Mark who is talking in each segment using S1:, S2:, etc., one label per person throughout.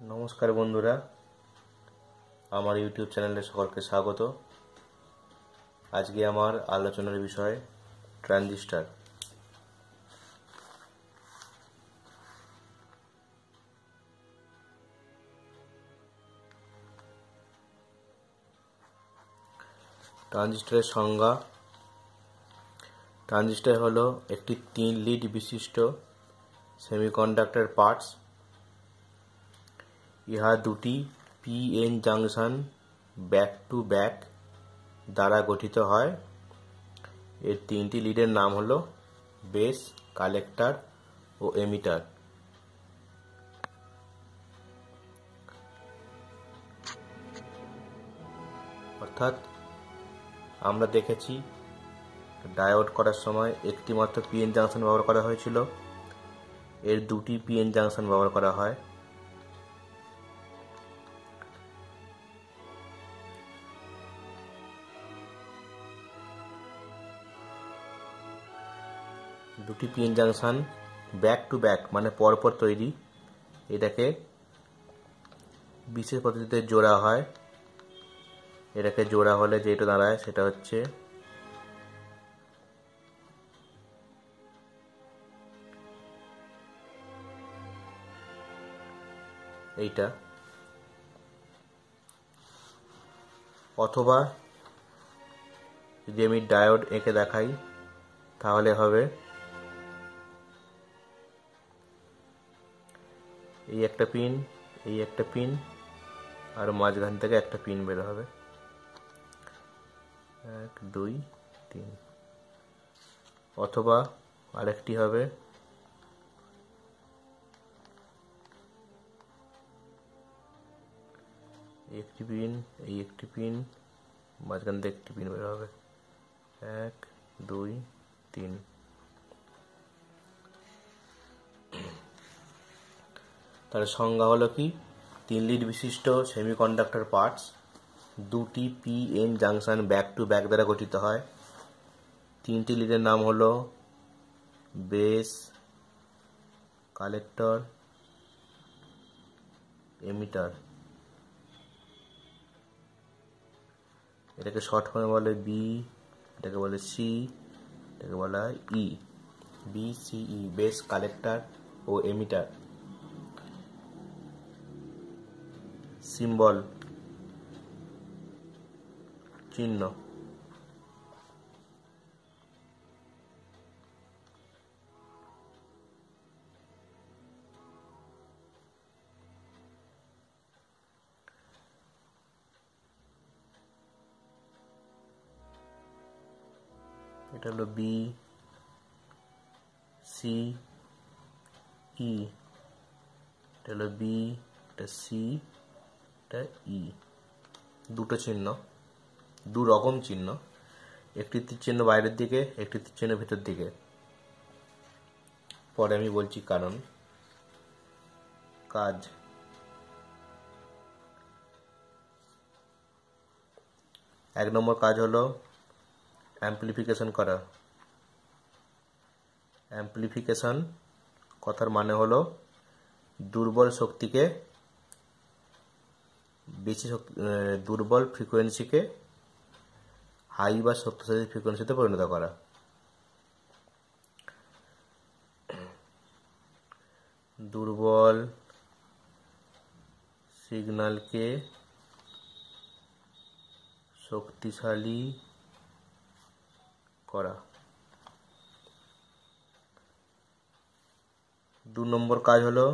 S1: নমস্কার বন্ধুরা। আমার ইউটিউব চ্যানেলে সকলকে স্বাগত। আজকে আমার আলোচনার বিষয় ট্রানজিস্টার। ট্রানজিস্টারের সংজ্ঞা। ট্রানজিস্টার হলো একটি তিন লিড বিশিষ্ট সেমিকন্ডাক্টর পার্টস ইহা দুটি P N junction back to back দ্বারা গঠিত হয়। এর তিনটি লিডের নাম হল বেস কালেক্টর ও এমিটার অর্থাৎ আমরা দেখেছি ডায়োড করার সময় একটি মাত্র পিএন জাংশন ব্যবহার করা হয়েছিল। এর দুটি পিএন জাংশন ব্যবহার করা হয়। দুটি P N junction back to back মানে পরপর তৈরি। এটাকে বিশেষ পদ্ধতিতে জোড়া হয়। এটাকে জোড়া হলে যেটা দাঁড়ায় সেটা হচ্ছে এইটা। অথবা যদি আমি ডায়োড এঁকে দেখাই, তাহলে হবে এই একটা পিন এই একটা পিন আর মাঝখান থেকে একটা পিন বের হবে। এক, দুই, তিন। অথবা আরেকটি হবে। একটি পিন এই একটি পিন মাঝখান থেকে একটি পিন বের হবে। এক, দুই, তিন। তার সংজ্ঞা হলো কি? তিন লিড বিশিষ্ট সেমিকন্ডাক্টর পার্টস দুটি P N junction back to back দ্বারা গঠিত হয়। তিনটি লিডের নাম হলো বেস কালেক্টর এমিটার এটাকে শর্ট ফর্মে বলে বি এটাকে বলে সি এটাকে বলা E B C E base collector ও এমিটার সিম্বল চিহ্ন। এটা হলো বি সি ই এটা হলো বি এটা সি এটা ই, দুটো চিহ্ন, দু রকম চিহ্ন, একটি চিহ্ন বাইরের দিকে, একটি চিহ্ন ভেতর দিকে। পরে আমি বলছি কারণ, কাজ। এক নম্বর কাজ হলো অ্যাম্পলিফিকেশন করা। অ্যাম্পলিফিকেশন কথার মানে হলো দুর্বল শক্তিকে বেশি দুর্বল ফ্রিকোয়েন্সিকে হাই বা শক্তিশালী ফ্রিকোয়েন্সিতে পরিণত করা। দুর্বল সিগন্যালকে শক্তিশালী করা। দু নম্বর কাজ হলো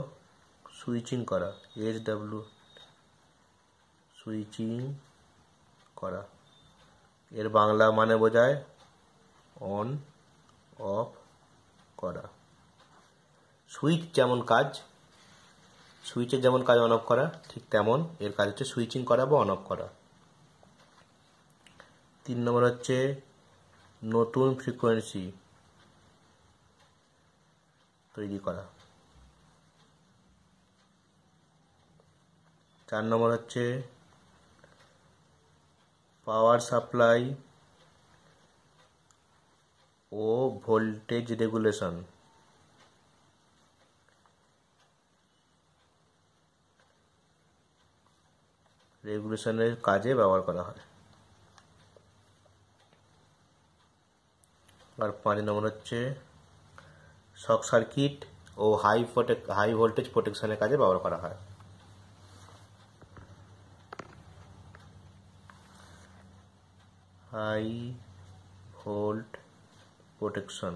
S1: সুইচিং করা এইচ ডাব্লিউ সুইচিং করা। এর বাংলা মানে বোঝায় অন, অফ করা। সুইচ যেমন কাজ, সুইচের যেমন কাজ অন অফ করা, ঠিক তেমন এর কাজ হচ্ছে সুইচিং করা বা অন অফ করা। তিন নম্বর হচ্ছে নতুন ফ্রিকোয়েন্সি তৈরি করা। চার নম্বর হচ্ছে পাওয়ার সাপ্লাই ও ভোল্টেজ রেগুলেশন। রেগুলেশনের কাজে ব্যবহার করা হয়। আর পাঁচ নম্বর হচ্ছে শক সার্কিট ও হাই প্রোটেক হাই ভোল্টেজ প্রোটেকশনের কাজে ব্যবহার করা হয়। হাই ভোল্ট প্রোটেকশন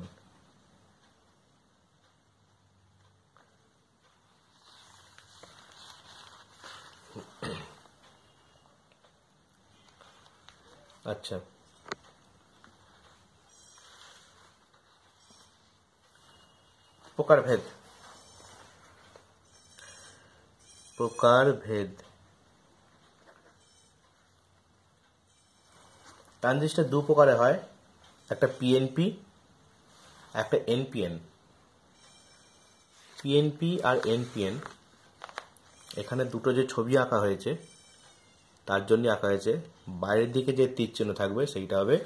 S1: আচ্ছা প্রকারভেদ প্রকারভেদ ট্রানজিস্টার দু প্রকারে হয়। একটা পিএনপি একটা এনপিএন পিএনপি আর এনপিএন এখানে দুটো যে ছবি আঁকা হয়েছে, তার জন্য আঁকা হয়েছে। বাইরের দিকে যে তীর চিহ্ন থাকবে, সেইটা হবে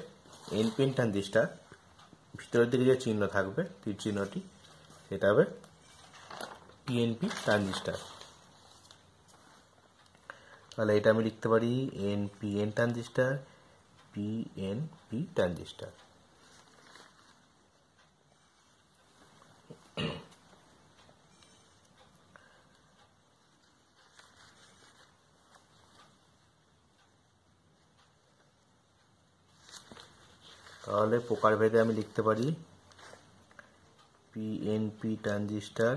S1: এনপিএন ট্রানজিস্টার। ভিতরের দিকে যে চিহ্ন থাকবে, তীর চিহ্নটি, সেটা হবে পিএনপি ট্রানজিস্টার। তাহলে এটা আমি লিখতে পারি এনপিএন ট্রানজিস্টার। পিএনপি ট্রানজিস্টার তাহলে প্রকারভেদে আমি লিখতে পারি পিএনপি ট্রানজিস্টার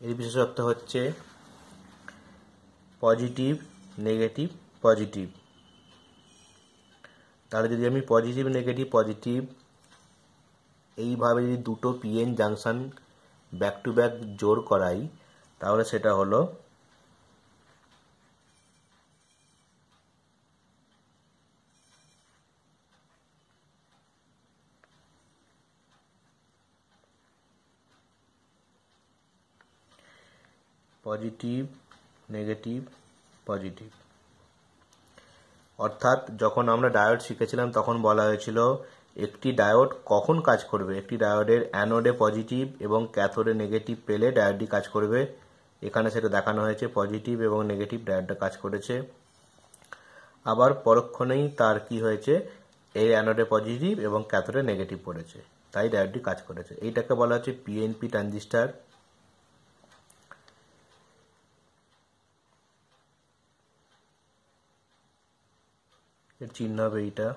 S1: এর বিশেষত্ব হচ্ছে পজিটিভ নেগেটিভ পজিটিভ তাহলে যদি আমি পজিটিভ নেগেটিভ পজিটিভ এইভাবে যদি দুটো PN junction back to back জোর করাই, তাহলে সেটা হলো পজিটিভ নেগেটিভ পজিটিভ অর্থাৎ যখন আমরা ডায়োড শিখেছিলাম, তখন বলা হয়েছিল, একটি ডায়োড কখন কাজ করবে? একটি ডায়োডের অ্যানোডে পজিটিভ এবং ক্যাথোডে নেগেটিভ পেলে ডায়োডটি কাজ করবে। এখানে সেটা দেখানো হয়েছে পজিটিভ এবং নেগেটিভ ডায়োডটা কাজ করেছে। আবার পরক্ষণেই তার কি হয়েছে? এই অ্যানোডে পজিটিভ এবং ক্যাথোডে নেগেটিভ পড়েছে। তাই ডায়োডটি কাজ করেছে। এইটাকে বলা হচ্ছে পিএনপি ট্রানজিস্টার এর চিহ্ন হবে এইটা।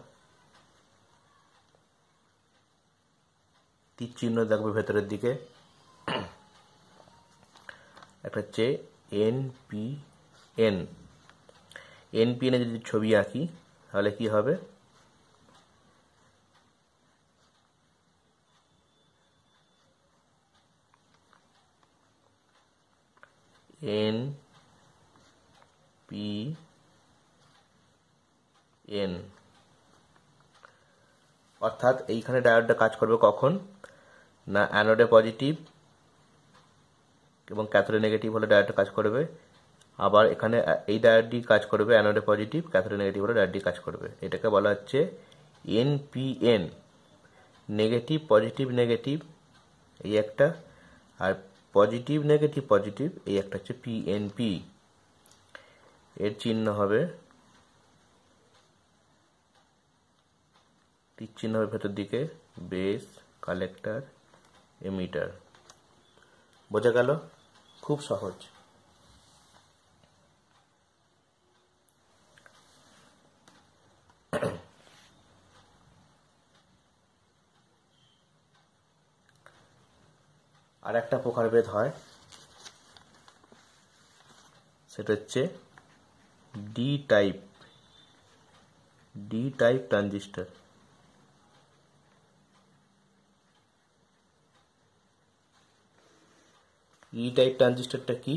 S1: তীর চিহ্ন দেখবে ভেতরের দিকে। একটা হচ্ছে N P N N P এনে যদি ছবি আঁকি, তাহলে কি হবে? এন পি এন অর্থাৎ এইখানে ডায়োডটা কাজ করবে কখন? না অ্যানোডে পজিটিভ এবং ক্যাথোডে নেগেটিভ হলে ডায়োডটা কাজ করবে। আবার এখানে এই ডায়োডটি কাজ করবে অ্যানোডে পজিটিভ ক্যাথোডে নেগেটিভ হলে ডায়োডটি কাজ করবে। এটাকে বলা হচ্ছে এনপিএন নেগেটিভ পজিটিভ নেগেটিভ এই একটা। আর পজিটিভ নেগেটিভ পজিটিভ এই একটা হচ্ছে পিএনপি এর চিহ্ন হবে তীর চিহ্ন হবে ভেতর দিকে বেস কালেক্টর এমিটার বোঝা গেল? খুব সহজ। আর একটা প্রকারভেদ হয়। সেটা হচ্ছে D type D type transistor E type ট্রানজিস্টরটা কি?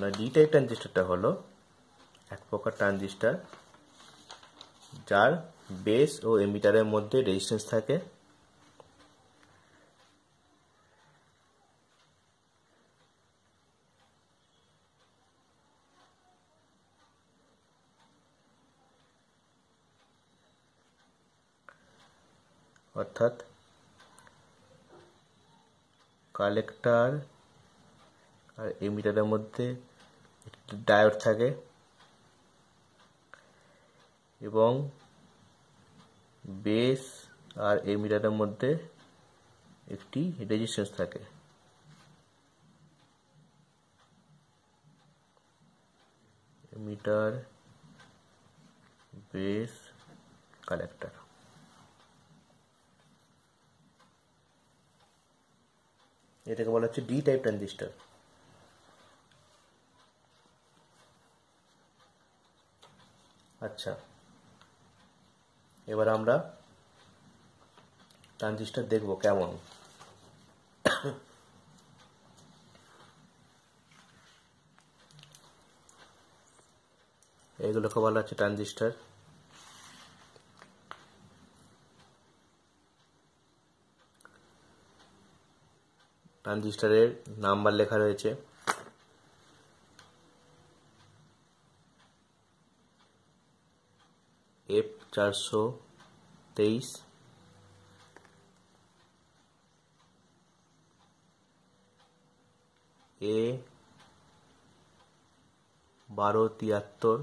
S1: না ডি টাইপ ট্রানজিস্টরটা হলো এক প্রকার ট্রানজিস্টার যার বেস ও এমিটারের মধ্যে রেজিস্ট্যান্স থাকে। অর্থাৎ কালেক্টর আর এমিটারের মধ্যে একটি ডায়োড থাকে। এবং বেস আর এমিটারের মধ্যে একটি রেজিস্ট্যান্স থাকে। এমিটার বেস কালেক্টর এটাকে বলা হচ্ছে ডি টাইপ ট্রানজিস্টার আচ্ছা এবার আমরা ট্রানজিস্টার দেখব কেমন। এগুলোকে বলা হচ্ছে ট্রানজিস্টার ট্রানজিস্টারের নাম্বার লেখা রয়েছে। এফ চারশো তেইশ। এ বারো তিয়াত্তর।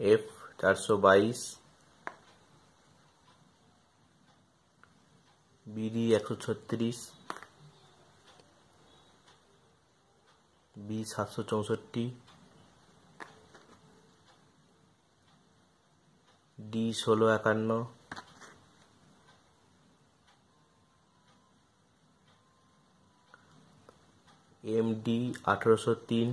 S1: এফ চারশো বাইশ। বিডি একশো ছত্রিশ বি সাতশো চৌষট্টি ডি ষোলো একান্ন এম ডি আঠেরোশো তিন